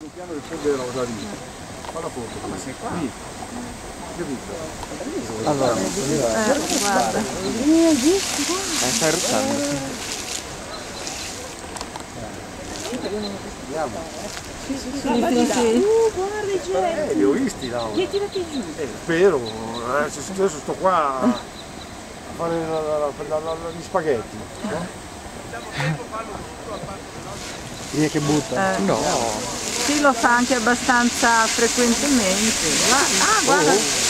sul piano del ponte della Rosalina. Fa la foto. Ma sei qua? Lì. Capito? Allora, Eh, guarda. eh, stai ruzzando. Sì, sì, sì. Eh, li ho visti là. Chi ha tirato giù? Eh, spero. Eh, se adesso sto qua a fare la- la- la- la- gli spaghetti. no? Chi è che butta? Eh. No sì, lo fa anche abbastanza frequentemente. Guarda, ah, guarda. Oh.